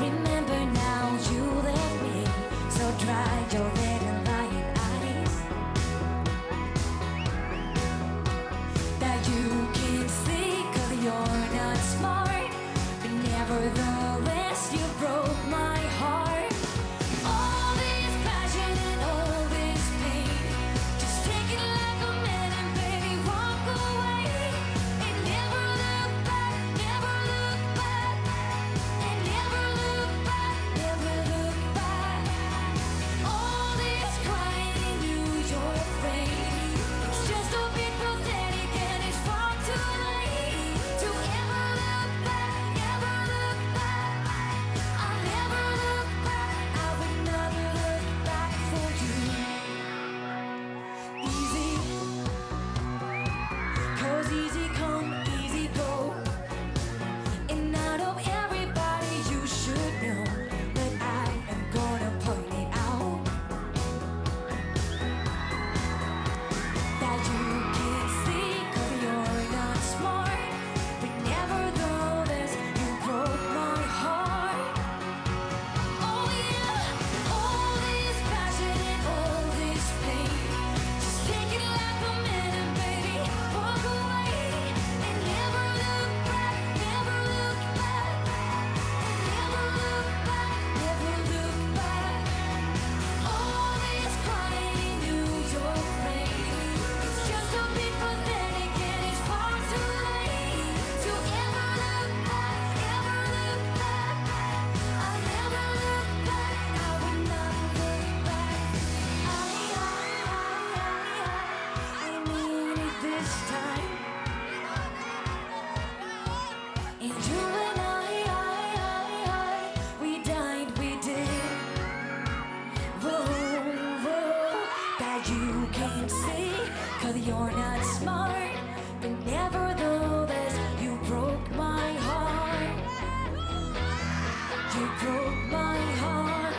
Remember now you left me, so dry your eyes. can't see Cause you're not smart But nevertheless You broke my heart. You broke my heart.